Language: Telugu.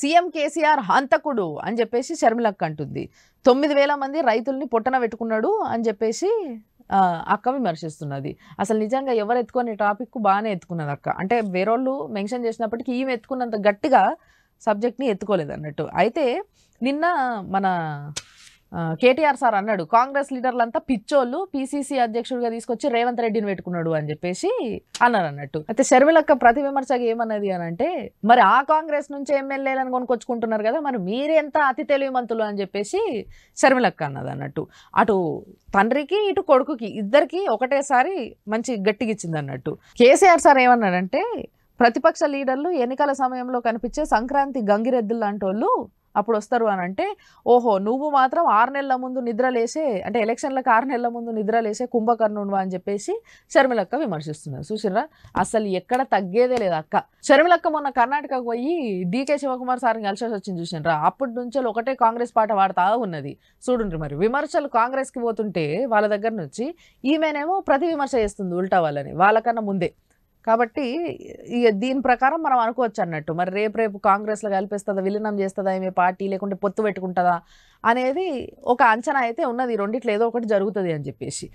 సీఎం కేసీఆర్ హంతకుడు అని చెప్పేసి షర్మిలక్క అంటుంది. తొమ్మిది వేల మంది రైతుల్ని పొట్టన పెట్టుకున్నాడు అని చెప్పేసి అక్క విమర్శిస్తున్నది. అసలు నిజంగా ఎవరు ఎత్తుకునే టాపిక్ బాగానే ఎత్తుకున్నది అక్క. అంటే వేరోళ్ళు మెన్షన్ చేసినప్పటికీ ఈమె ఎత్తుకున్నంత గట్టిగా సబ్జెక్ట్ని ఎత్తుకోలేదు అన్నట్టు అయితే నిన్న మన కేటీఆర్ సార్ అన్నాడు కాంగ్రెస్ లీడర్లంతా పిచ్చోళ్ళు పీసీసీ అధ్యక్షుడిగా తీసుకొచ్చి రేవంత్ రెడ్డిని పెట్టుకున్నాడు అని చెప్పేసి అన్నారు అన్నట్టు. అయితే షర్మిలక్క ప్రతి విమర్శగా ఏమన్నది అని అంటే మరి ఆ కాంగ్రెస్ నుంచి ఎమ్మెల్యేలను కొనుకొచ్చుకుంటున్నారు కదా మరి మీరెంత అతి తెలివిమంతులు అని చెప్పేసి షర్మిలక్క అన్నది అన్నట్టు. అటు తండ్రికి ఇటు కొడుకుకి ఇద్దరికి ఒకటేసారి మంచి గట్టిగిచ్చింది అన్నట్టు. కేసీఆర్ సార్ ఏమన్నాడంటే ప్రతిపక్ష లీడర్లు ఎన్నికల సమయంలో కనిపించే సంక్రాంతి గంగిరెద్దులు లాంటి వాళ్ళు అప్పుడు వస్తారు అని అంటే ఓహో నువ్వు మాత్రం ఆరు నెలల ముందు నిద్రలేసే అంటే ఎలక్షన్లకు ఆరు నెలల ముందు నిద్రలేసే కుంభకర్ణుడు అని చెప్పేసి షర్మిలక్క విమర్శిస్తున్నారు. చూసిరా అసలు ఎక్కడ తగ్గేదే లేదు అక్క. షర్మిలక్క మొన్న కర్ణాటకకు పోయి డీకే శివకుమార్ సార్ని కలిసి వచ్చింది చూసినరా అప్పటి నుంచి ఒకటే కాంగ్రెస్ పాట వాడతా ఉన్నది. చూడండి మరి. విమర్శలు కాంగ్రెస్కి పోతుంటే వాళ్ళ దగ్గర నుంచి ఈమెనేమో ప్రతి విమర్శ చేస్తుంది ఉల్టా వాళ్ళని. వాళ్ళకన్నా ముందే. కాబట్టి ఇక దీని ప్రకారం మనం అనుకోవచ్చు అన్నట్టు. మరి రేపు రేపు కాంగ్రెస్లో కలిపిస్తుందా విలీనం చేస్తుందా ఏమే పార్టీ లేకుంటే పొత్తు పెట్టుకుంటుందా అనేది ఒక అంచనా అయితే ఉన్నది. రెండిట్లో ఏదో ఒకటి జరుగుతుంది అని చెప్పేసి.